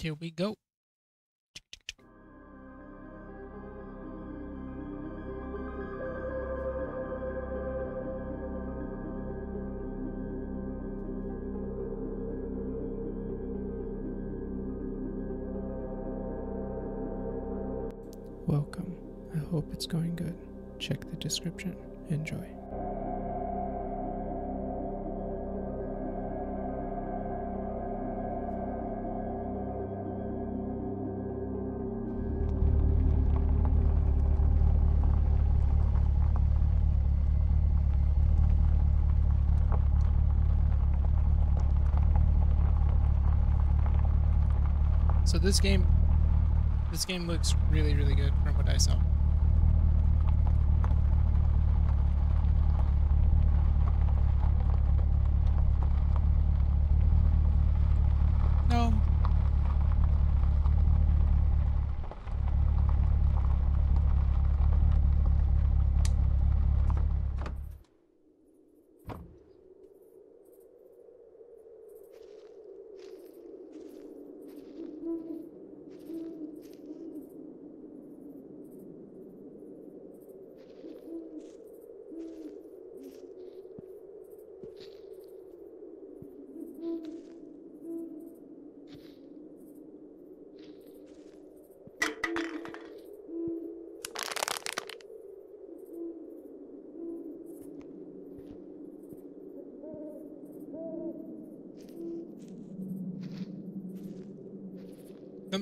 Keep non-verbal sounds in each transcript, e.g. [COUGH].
Here we go. Welcome. I hope it's going good. Check the description. Enjoy. This game this game looks really really good from what I saw.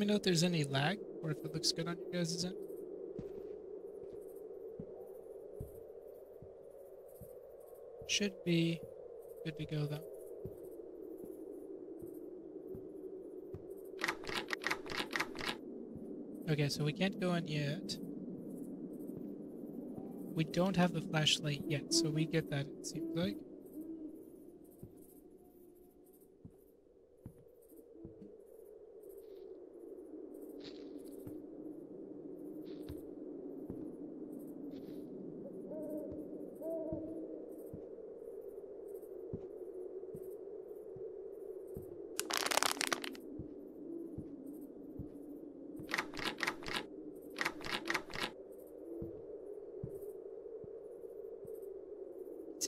Me know if there's any lag or if it looks good on you guys' end. Should be good to go though. Okay, so we can't go in yet. We don't have the flashlight yet, so we get that it seems like.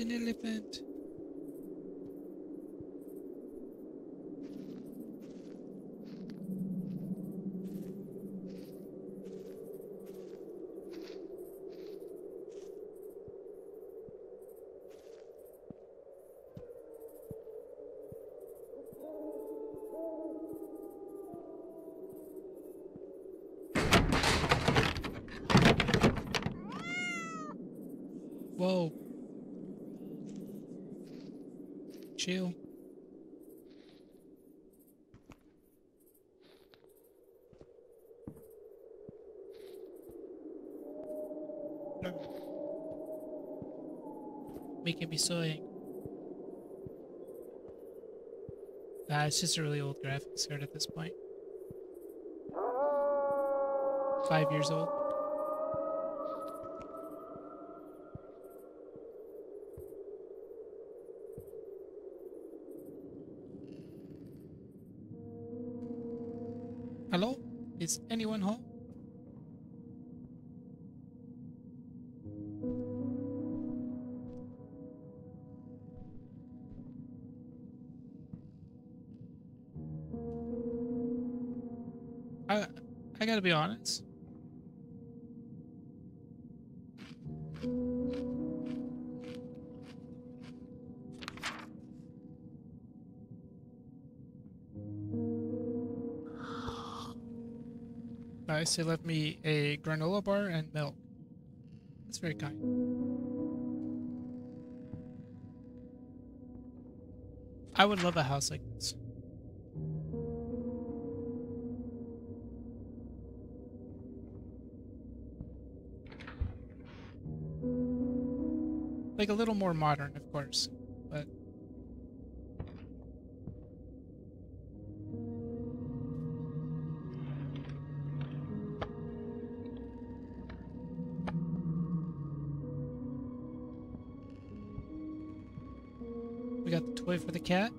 An elephant. Me. Ah, it's just a really old graphics card at this point. Five years old. Hello? Is anyone home? Gotta be honest. [GASPS] Nice. They left me a granola bar and milk. That's very kind. I would love a house like this. Like a little more modern, of course, but we got the toy for the cat.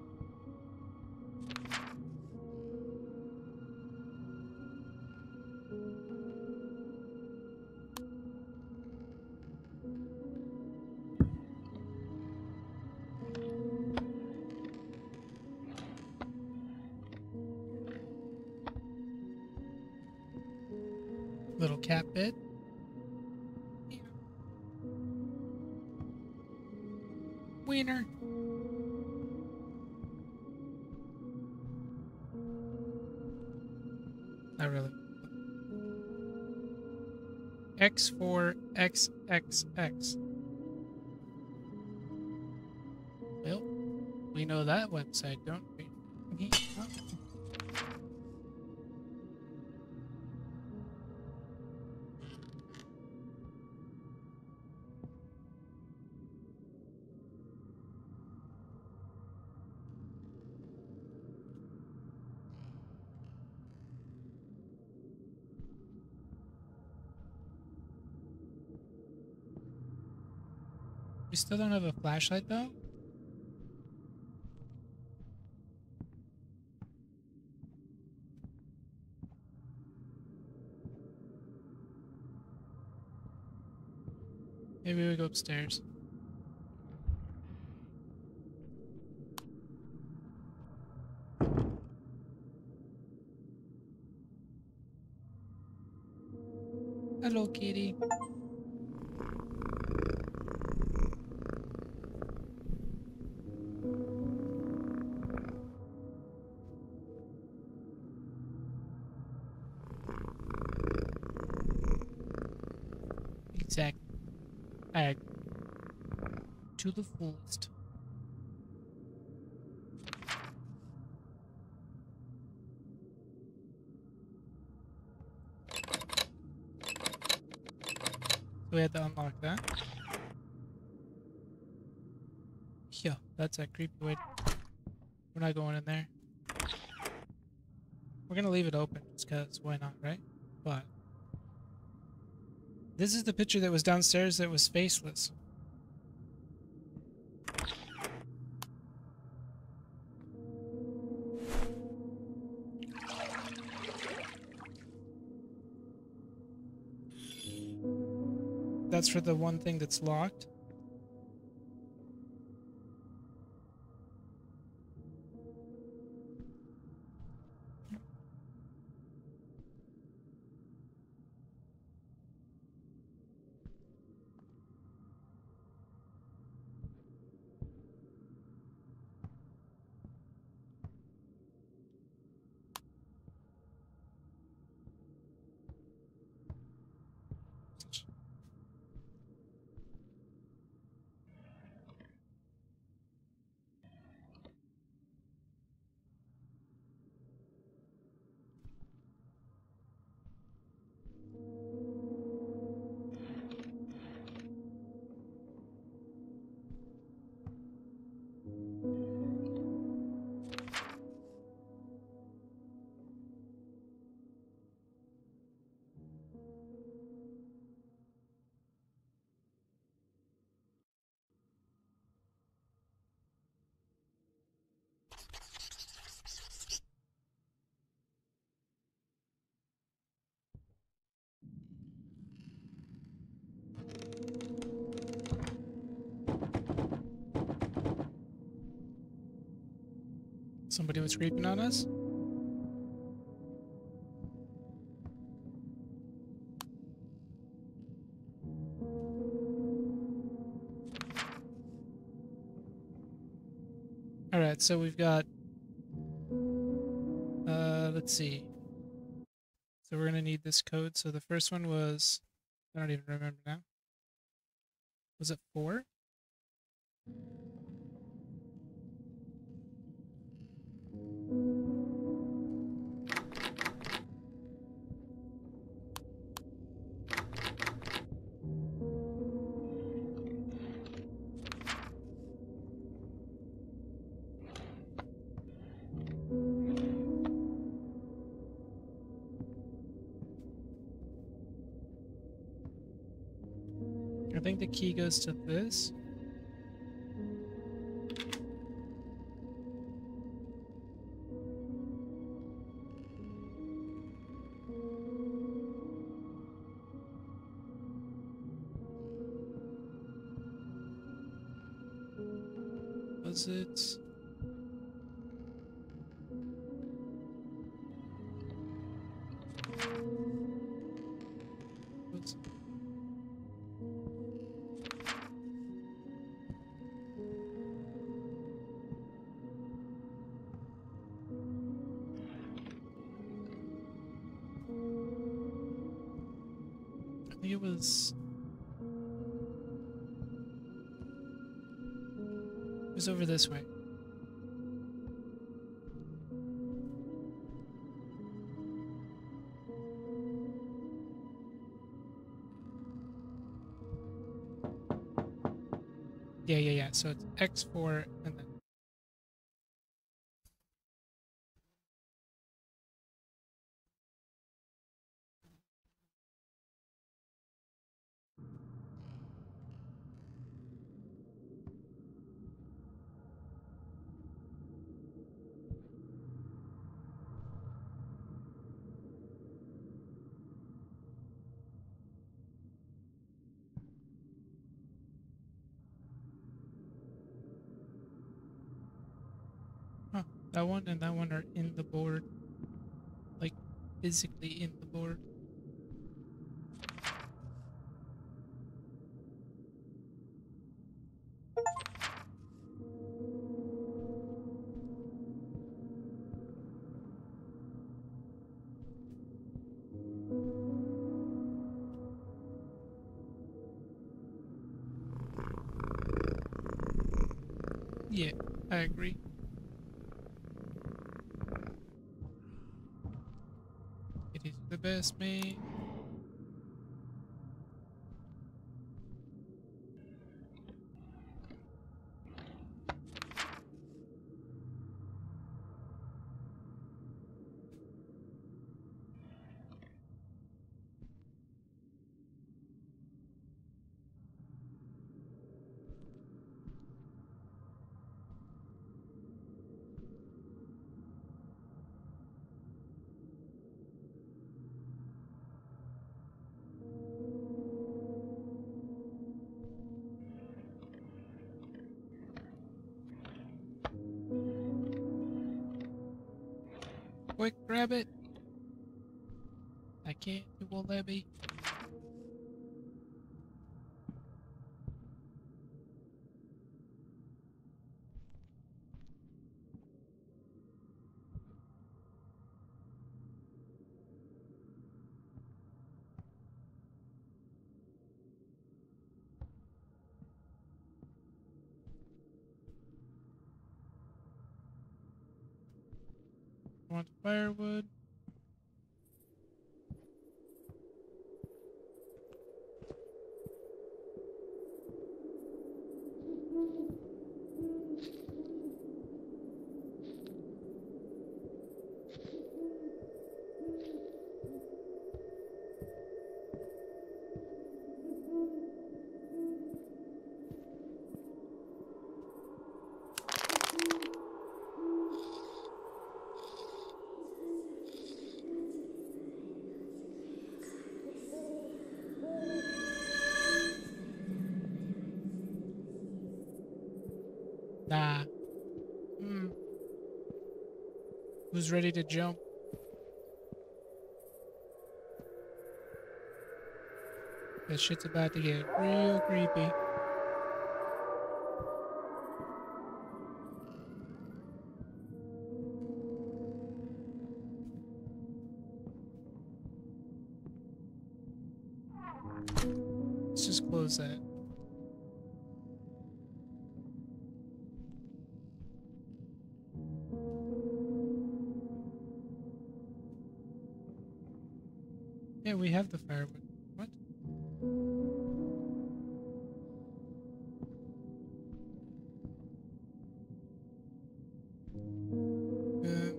X4XXX. Well, we know that website, don't we? Still don't have a flashlight though? Maybe we go upstairs. Hello, kitty. Exact. To the fullest. So we had to unlock that. Yeah, that's a creepy way. We're not going in there. We're gonna leave it open just cause why not, right? But this is the picture that was downstairs that was faceless. That's for the one thing that's locked. Somebody was creeping on us? Alright, so we've got... Uh, let's see. So we're going to need this code. So the first one was... I don't even remember now. Was it 4? Goes to this. Over this way. Yeah, yeah, yeah. So it's X4 and That one and that one are in the board. Like, physically in the board. Is the grab it. I can't, it won't let me. Want firewood? Who's ready to jump? That shit's about to get real creepy. Have the firewood. What? Uh,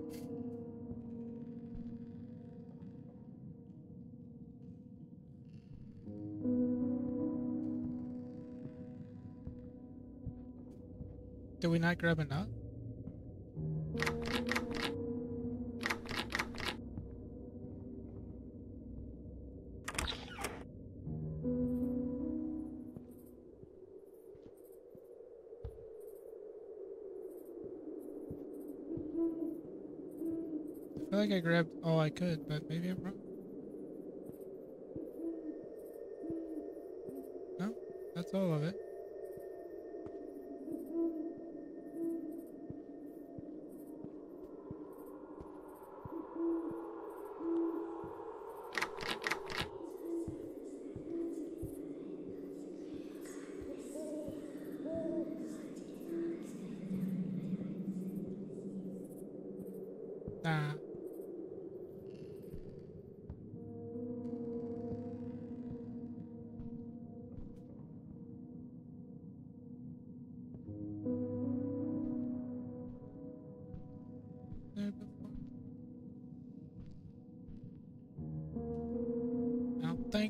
did we not grab enough? Like I grabbed all I could, but maybe I'm wrong. No, that's all of it.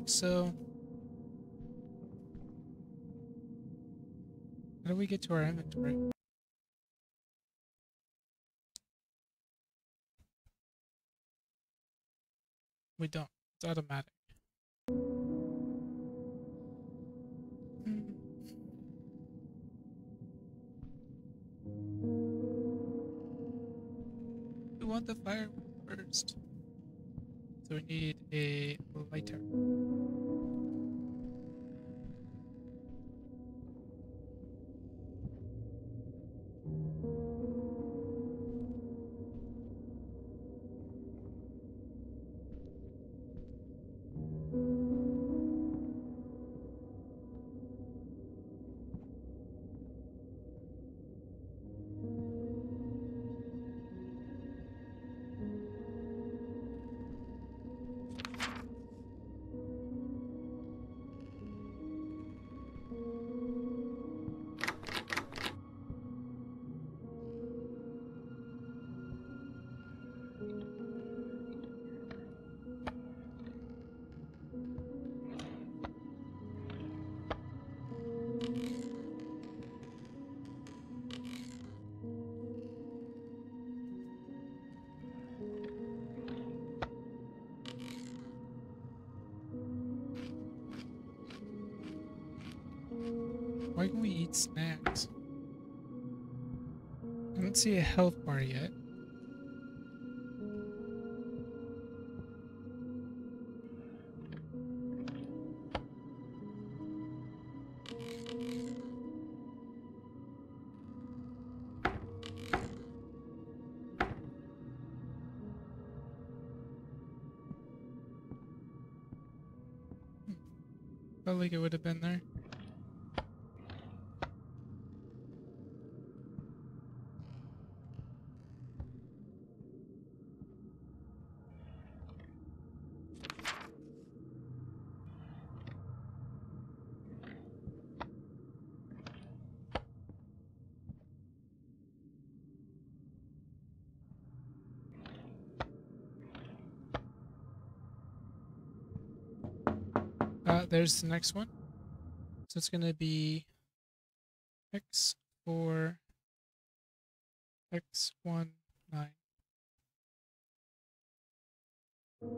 Think so. How do we get to our inventory? We don't. It's automatic. Hmm. We want the fire first. We need a eh, lighter. See a health bar yet. Hmm. Felt like it would have been there. Uh, there's the next one. So it's going to be x4, x1, 9. Hmm.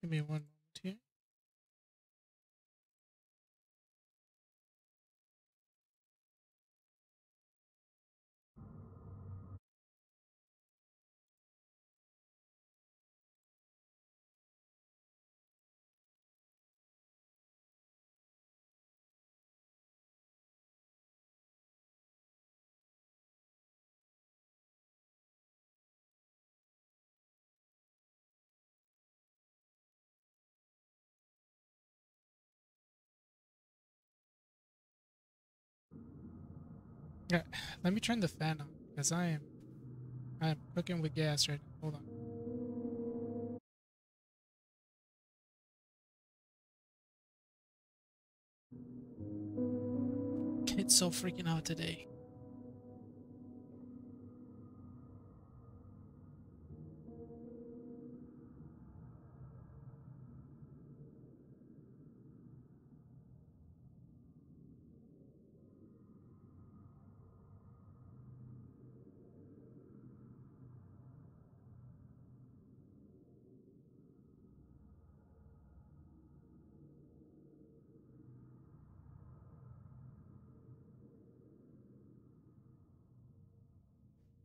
Give me one Yeah, let me turn the fan on because I am I am cooking with gas right now. Hold on. It's so freaking hot today.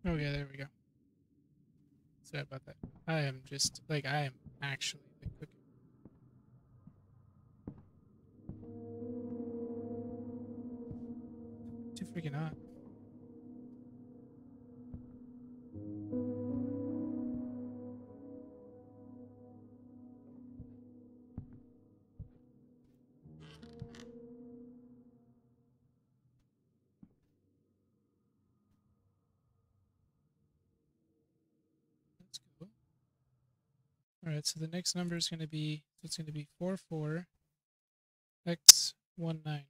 Oh yeah, there we go. Sorry about that. I am just like I am actually like cooking. Too freaking hot. So the next number is going to be, so it's going to be 4, 4, x, 1, 9.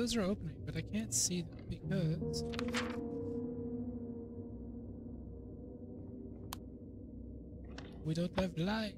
Those are opening, but I can't see them because... We don't have light.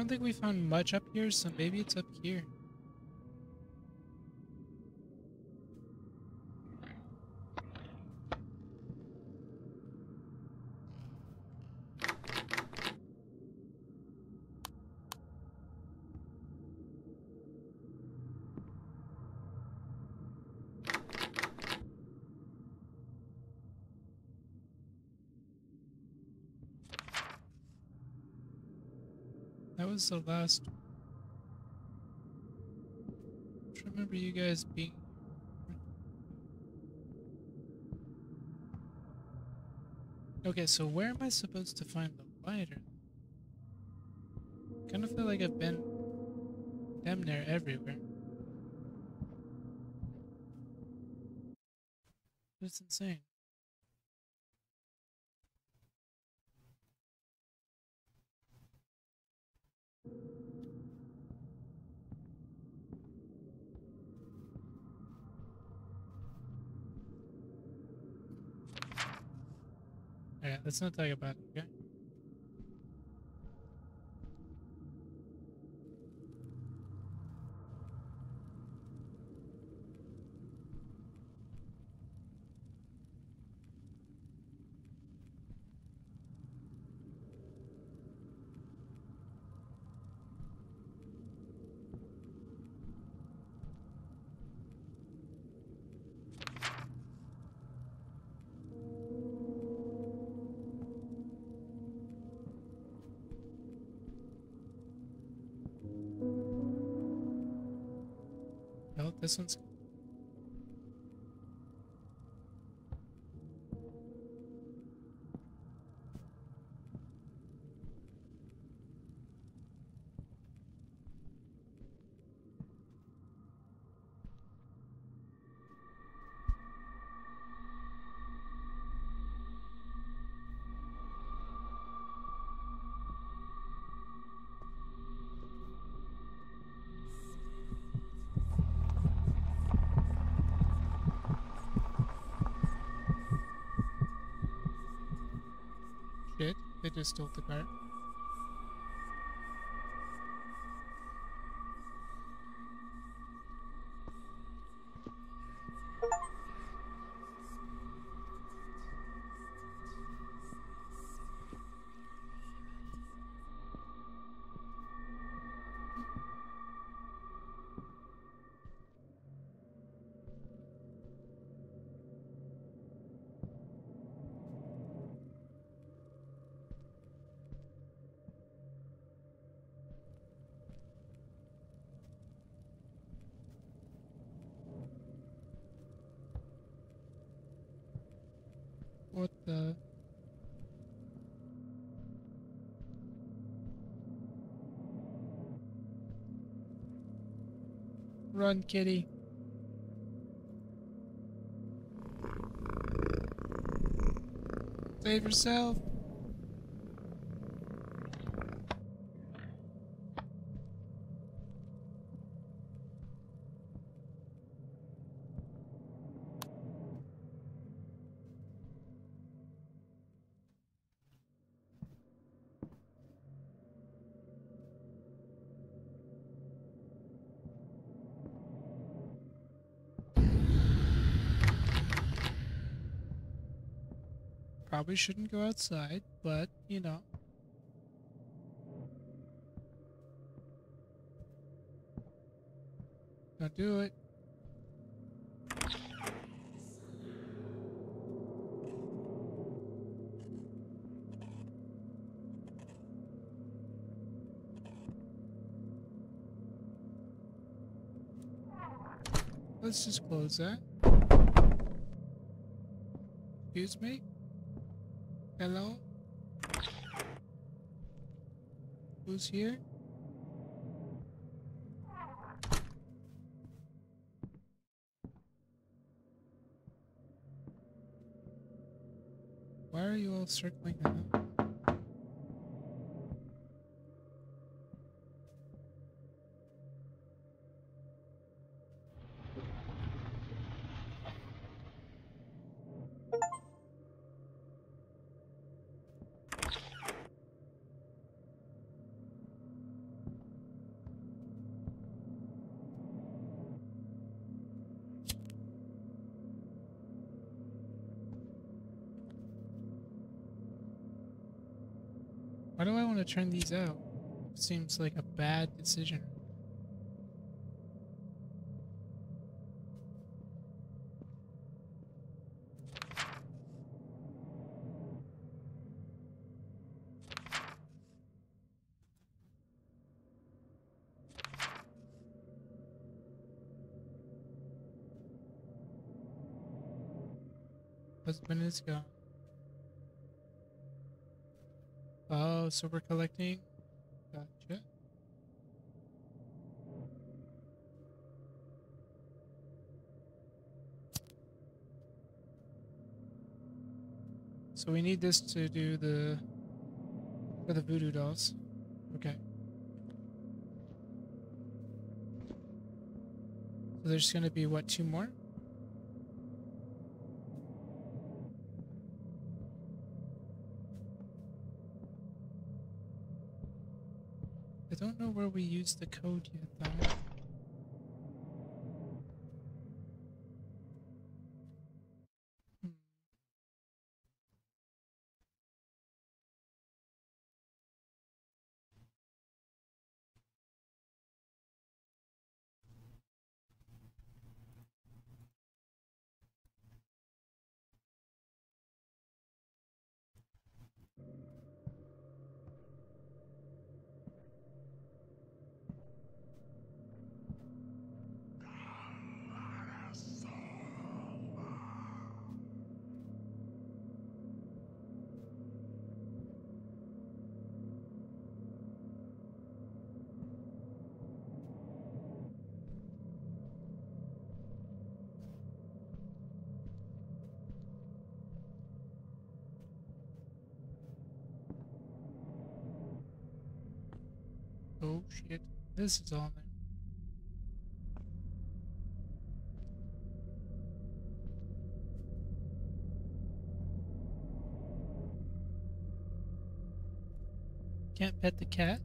Don't think we found much up here, so maybe it's up here. Was the last. I remember you guys being. Okay, so where am I supposed to find the lighter? Let's not talk about it, okay? This one's just stole the cart. Run, kitty. Save yourself. Probably shouldn't go outside, but you know. Don't do it. Let's just close that. Excuse me? Hello? Who's here? Why are you all circling now? Turn these out? Seems like a bad decision. Husband is gone. So we're collecting. Gotcha. So we need this to do the for the voodoo dolls. Okay. So there's gonna be what two more? I don't know where we use the code yet though. Oh shit. This is on there. Can't pet the cat?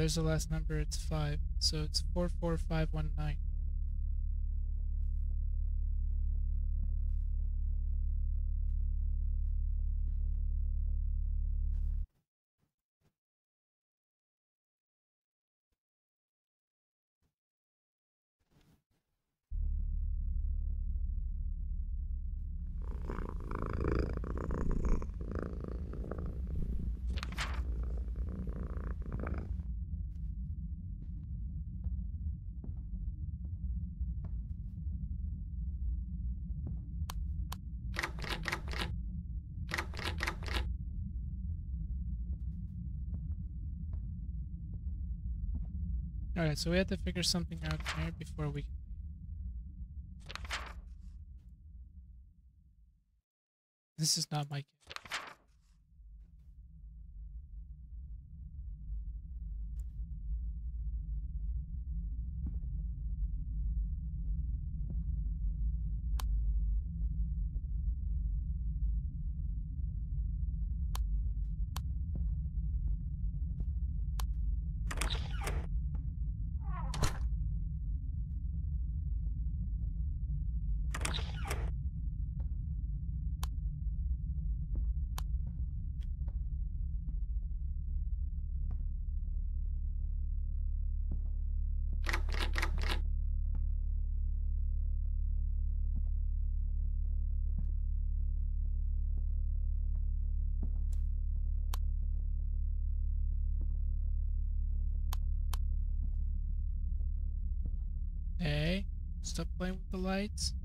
There's the last number. It's five. So it's four four five one nine. Alright, so we have to figure something out here before we can. This is not my kid. Hey, stop playing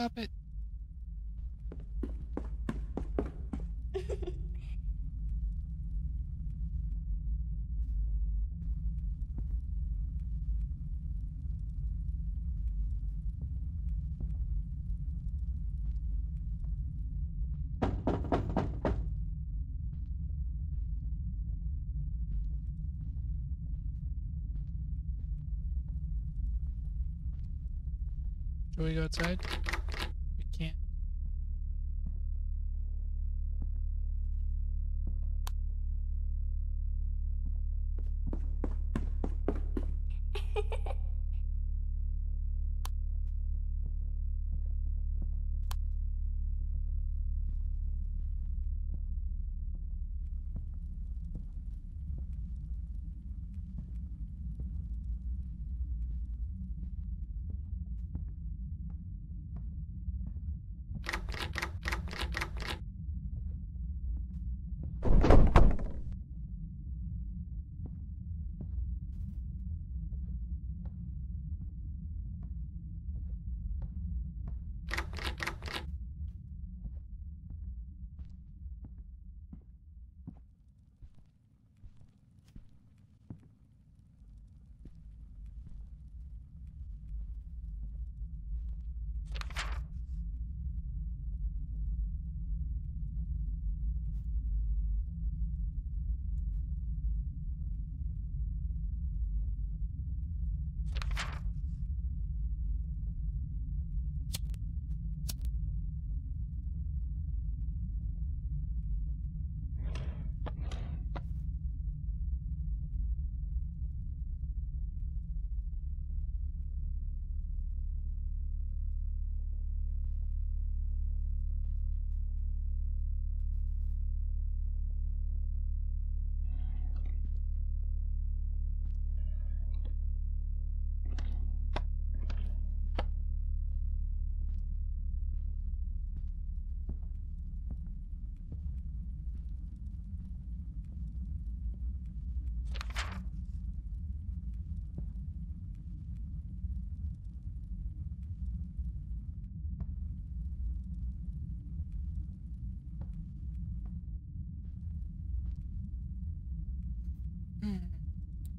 Stop it. Shall we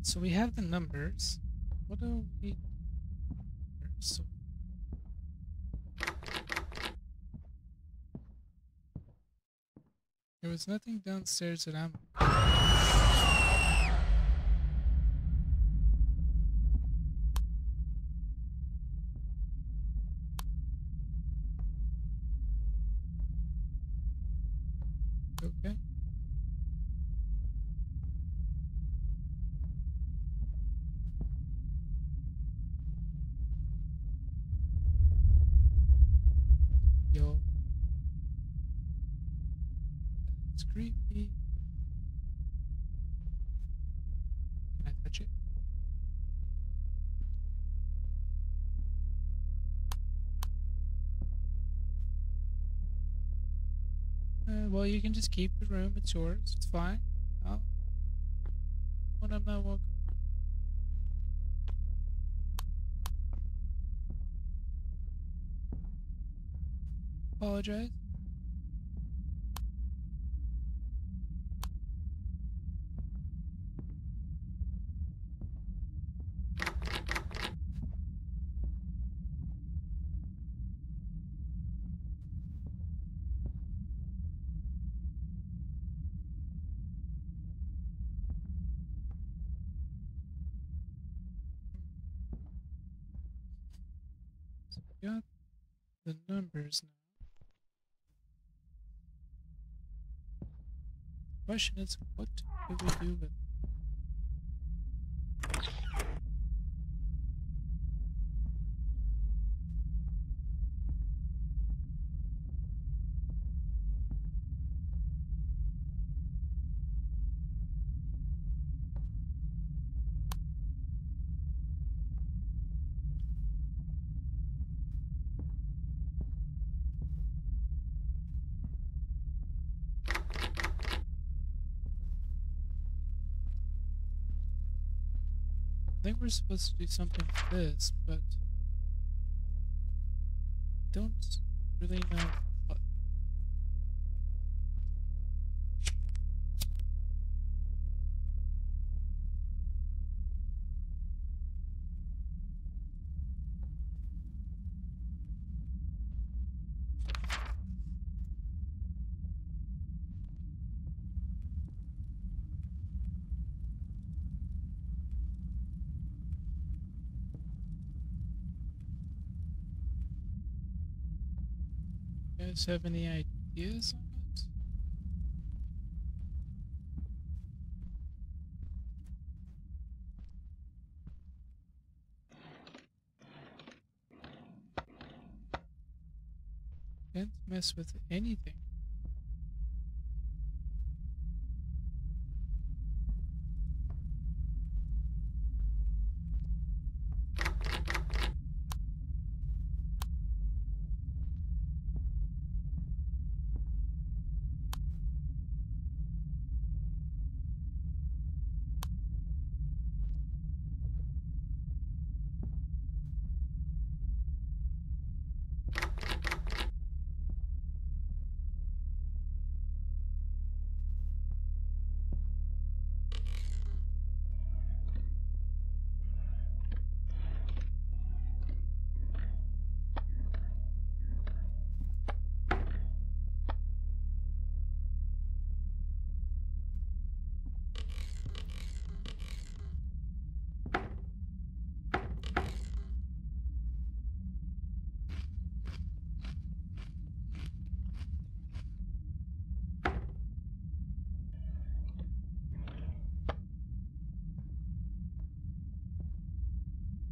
So we have the numbers. What do we... So there was nothing downstairs that I'm... well, you can just keep the room. It's yours. It's fine. Oh. I'll, when I'm not welcome. Apologize. So we got the numbers now. The question is, what do we do with I think we're supposed to do something with this, but don't really know what. You guys have any ideas on it? Can't mess with anything.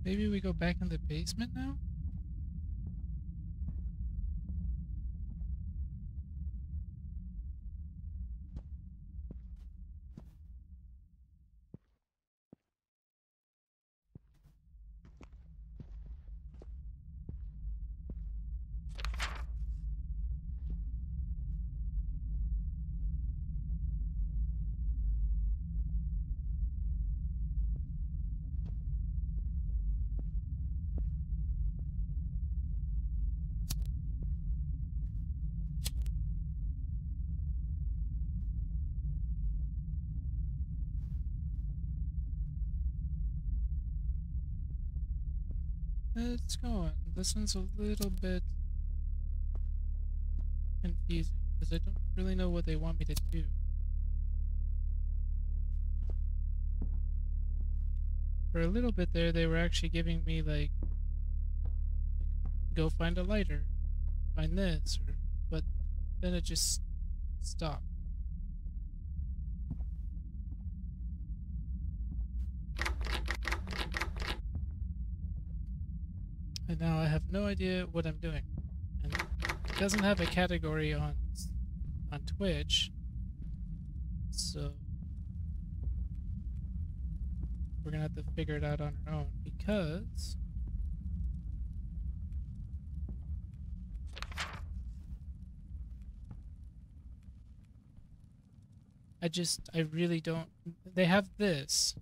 Maybe we go back in the basement now? It's going. This one's a little bit confusing because I don't really know what they want me to do. For a little bit there, they were actually giving me like, go find a lighter, find this, or, but then it just stopped. And now I have no idea what I'm doing. And it doesn't have a category on on Twitch. So we're gonna have to figure it out on our own because I just I really don't they have this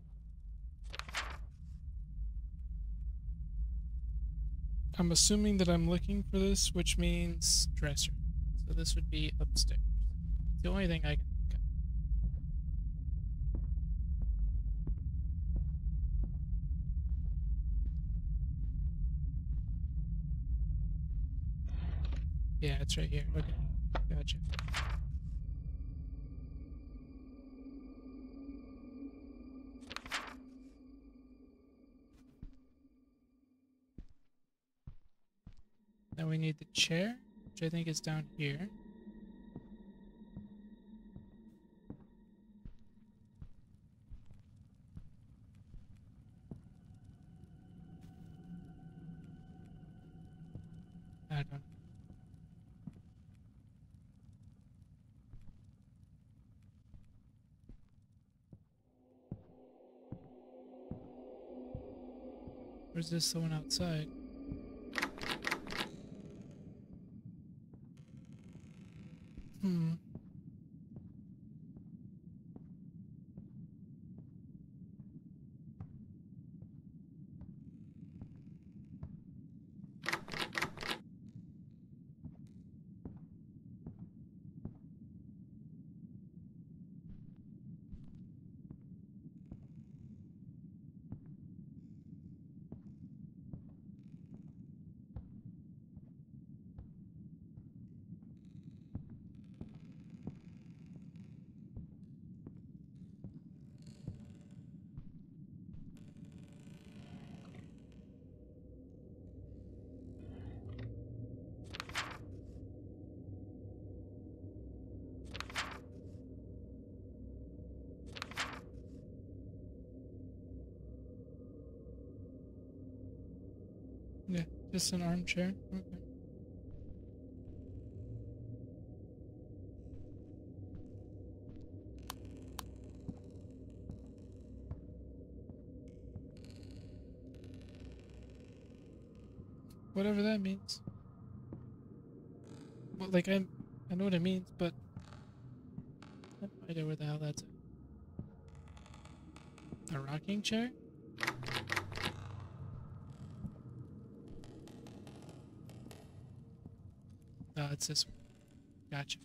I'm assuming that I'm looking for this, which means dresser. So this would be upstairs. It's the only thing I can think of. Yeah, it's right here. Okay. Gotcha. Then we need the chair, which I think is down here. I don't know. Where's this someone outside? Hmm. Yeah, just an armchair. Okay. Whatever that means. Well, like I, I know what it means, but I have no idea where the hell that's at. A rocking chair? It's this one. Gotcha.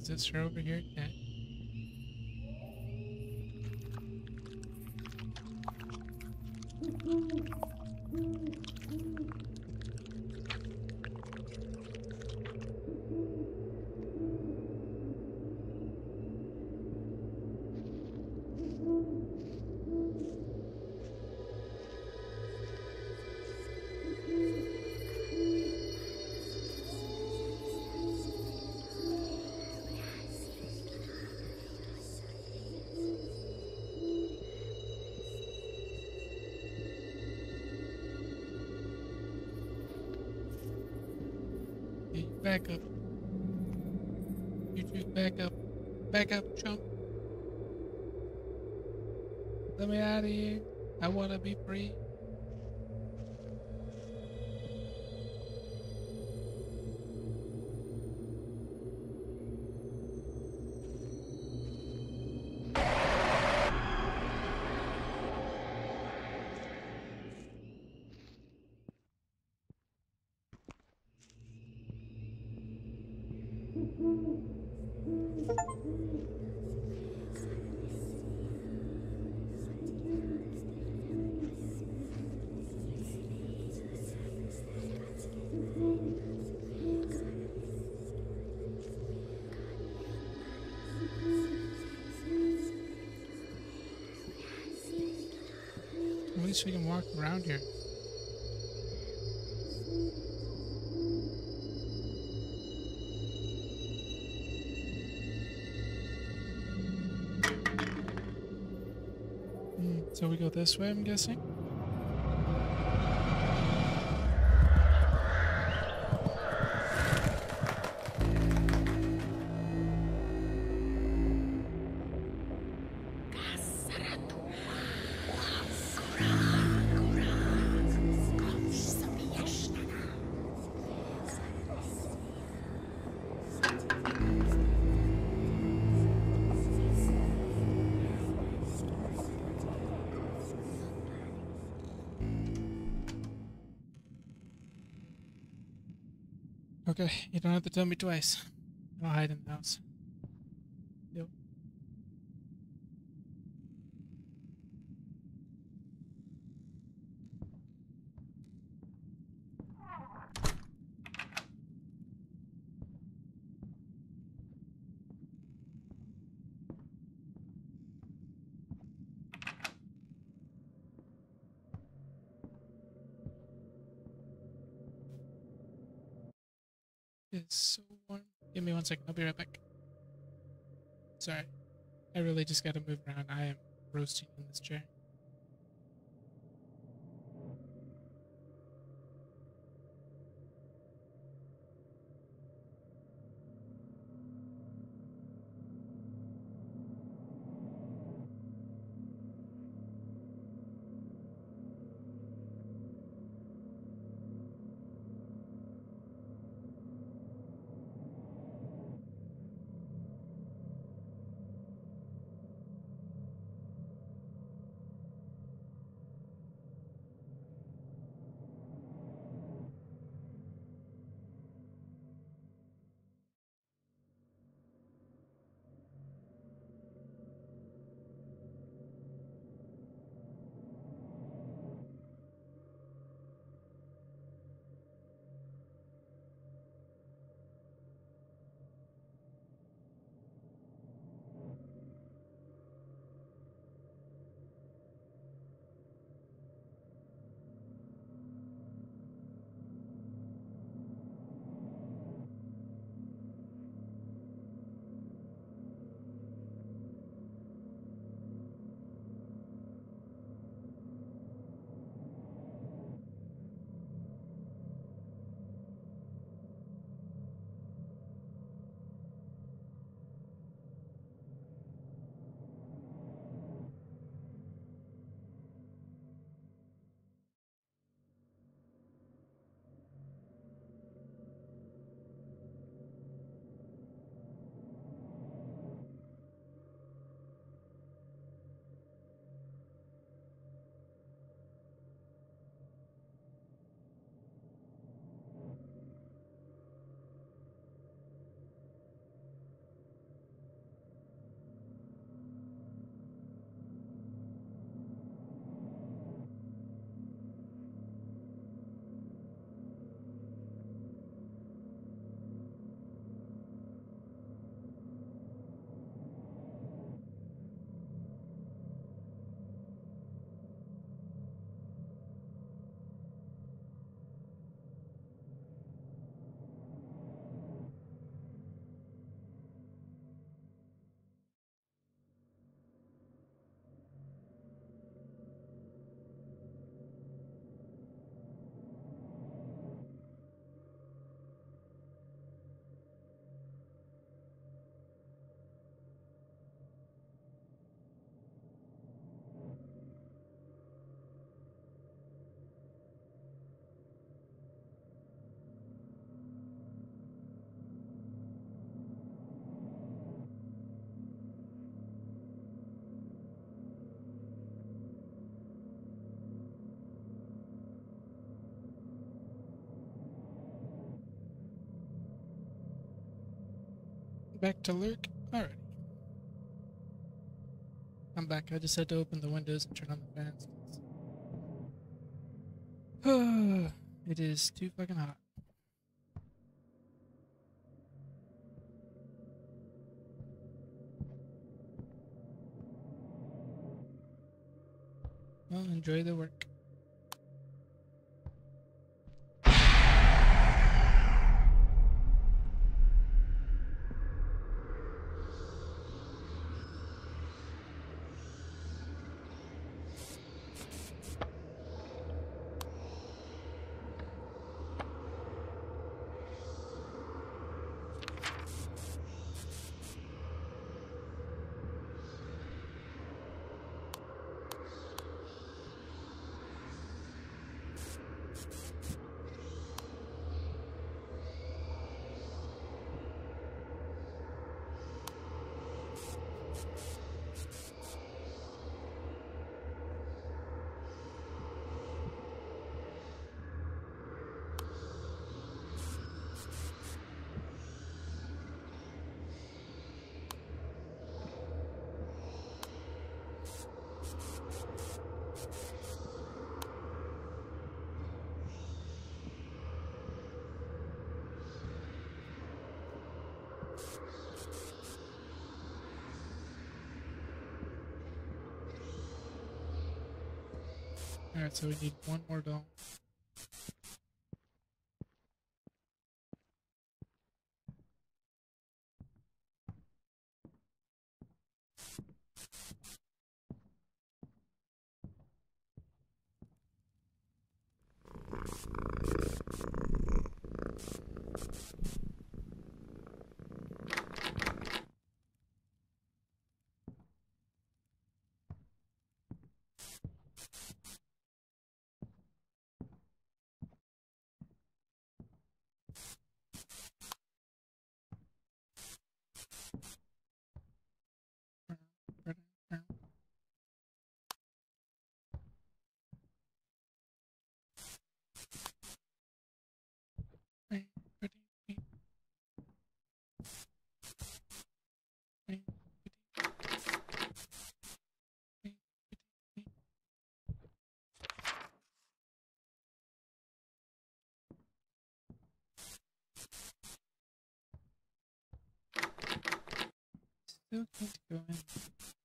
Is this her over here? Yeah. Back up, chump. Let me out of here. I wanna be free. Least we can walk around here. Hmm, so we go this way, I'm guessing? You don't have to tell me twice. I'll hide in the house. Yep. It's so warm. Give be right back. Sorry. I really just gotta move around. I am roasting in this chair. Back to lurk? Alright. I'm back. I just had to open the windows and turn on the fans. [SIGHS] it is too fucking hot. Well, enjoy the work. So we need one more doll. Still can't go in.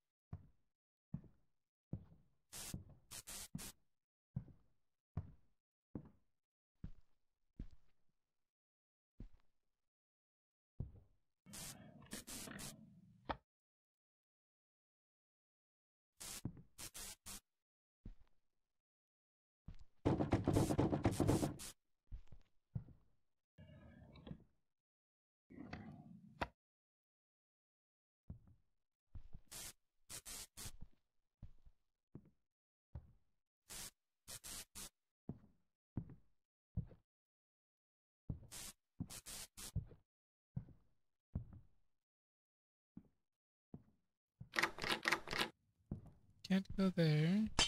Can't go there.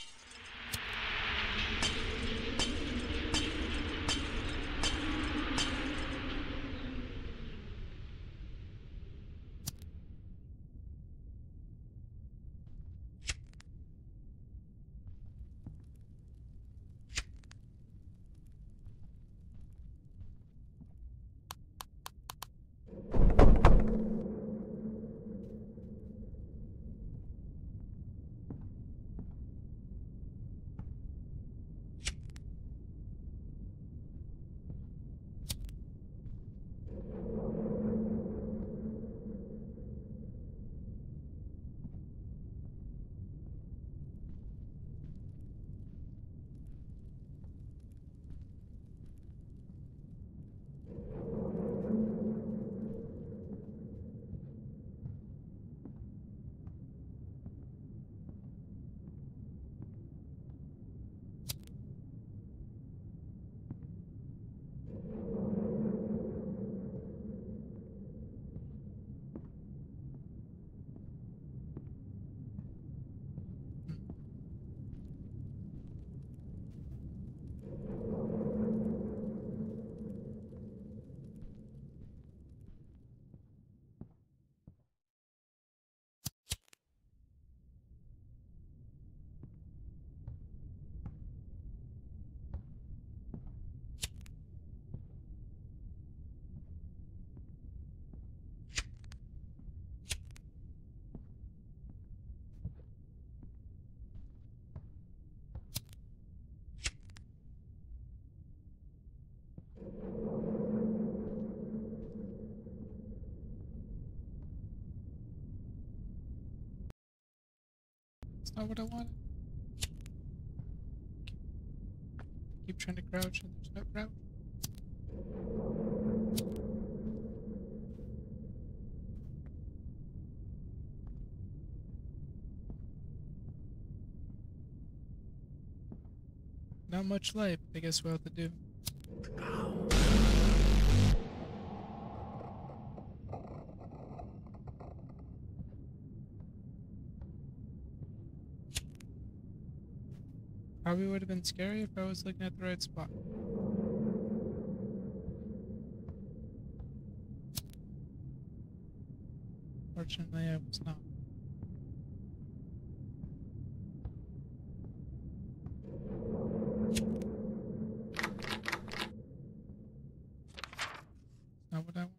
Not what I wanted. Keep trying to crouch and there's no crouch. Not much but I guess we'll have to do. Probably would have been scary if I was looking at the right spot. Fortunately, I was not. Not what I want.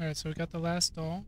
Alright, so we got the last doll.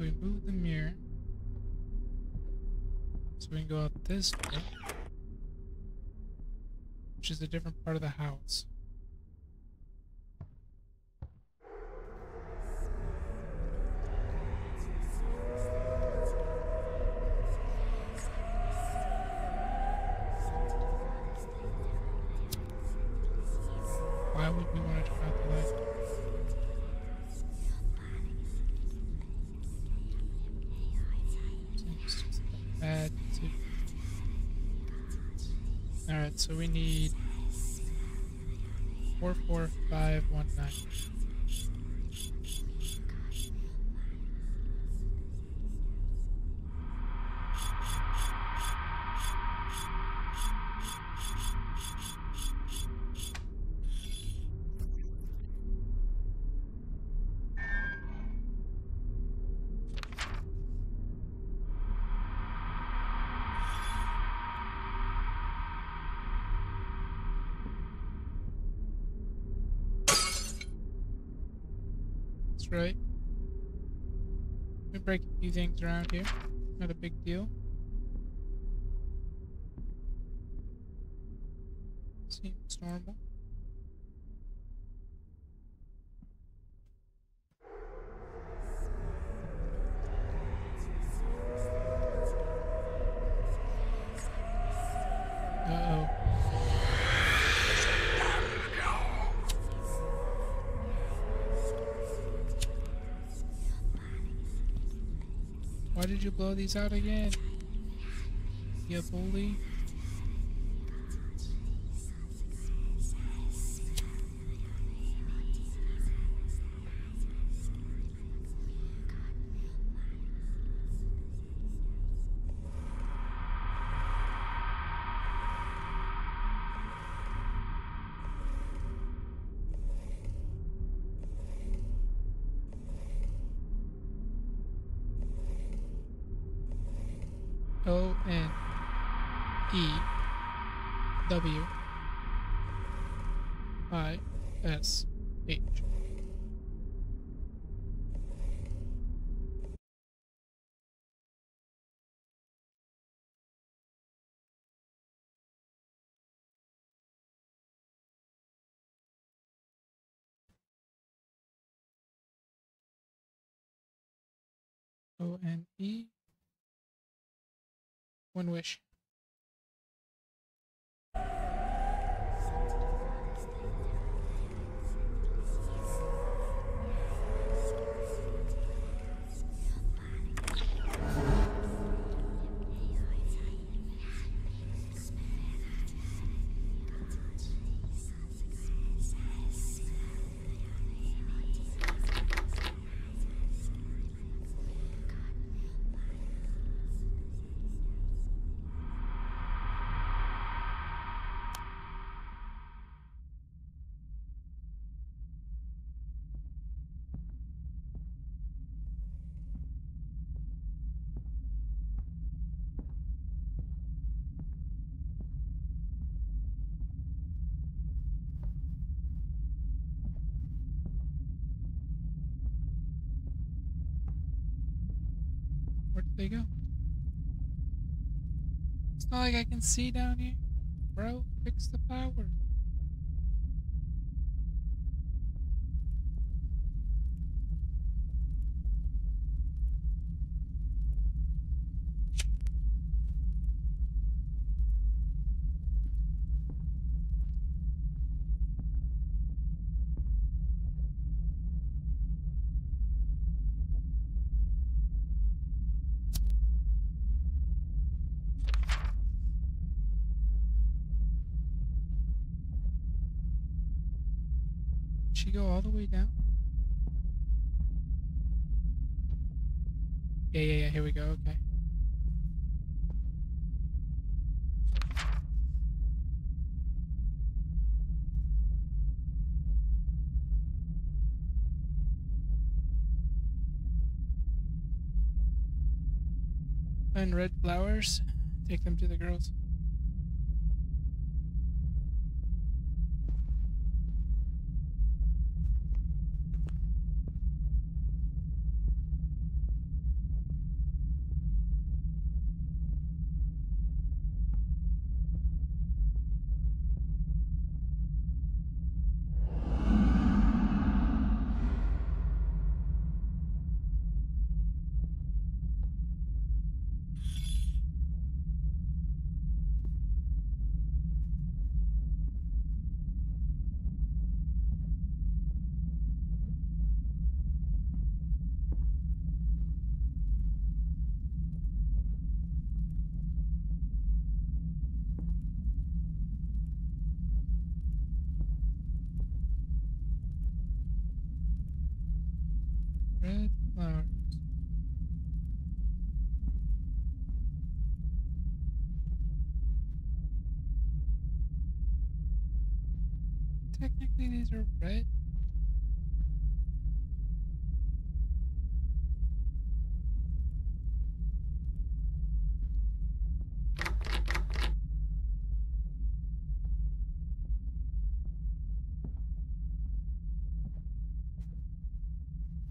We move the mirror. So we can go out this way. Which is a different part of the house. So we need right. We break a few things around here. Not a big deal. Seems normal. Did you blow these out again? You bully. O N E W I S H. One wish. They go? It's not like I can see down here. Bro, fix the power. All the way down? Yeah, yeah, yeah, here we go, okay. Find red flowers, take them to the girls. Red flowers. Technically, these are red.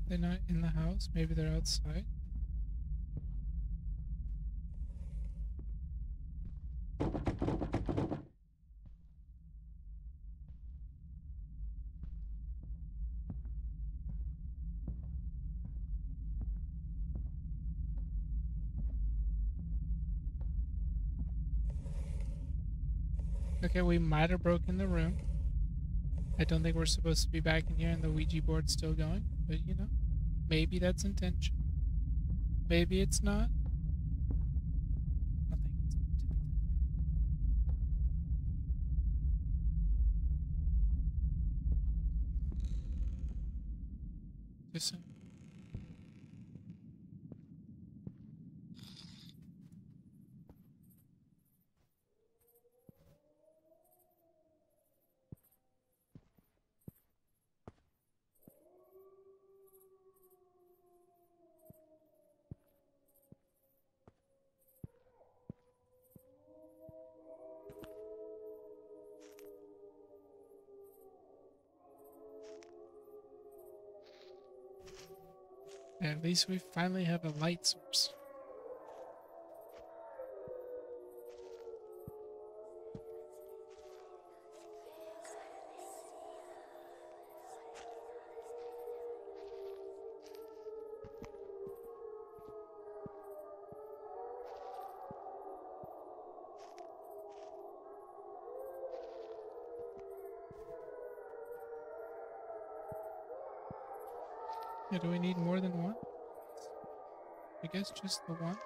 They're not Maybe they're outside. Okay, we might have broken the room. I don't think we're supposed to be back in here and the Ouija board's still going, but you know, maybe that's intention. Maybe it's not. I least we finally have a light source. Do we need more than one? I guess just the one.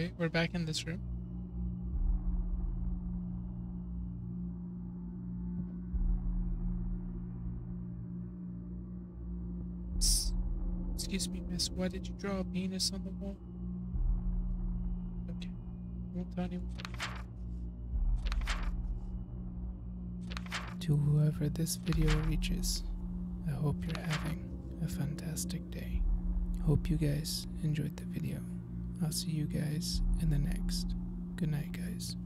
Wait, we're back in this room. Excuse me, miss. Why did you draw a penis on the wall? Okay. Won't tell anyone. To whoever this video reaches, I hope you're having a fantastic day. Hope you guys enjoyed the video. I'll see you guys in the next. Good night, guys.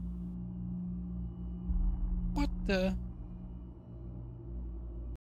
What the?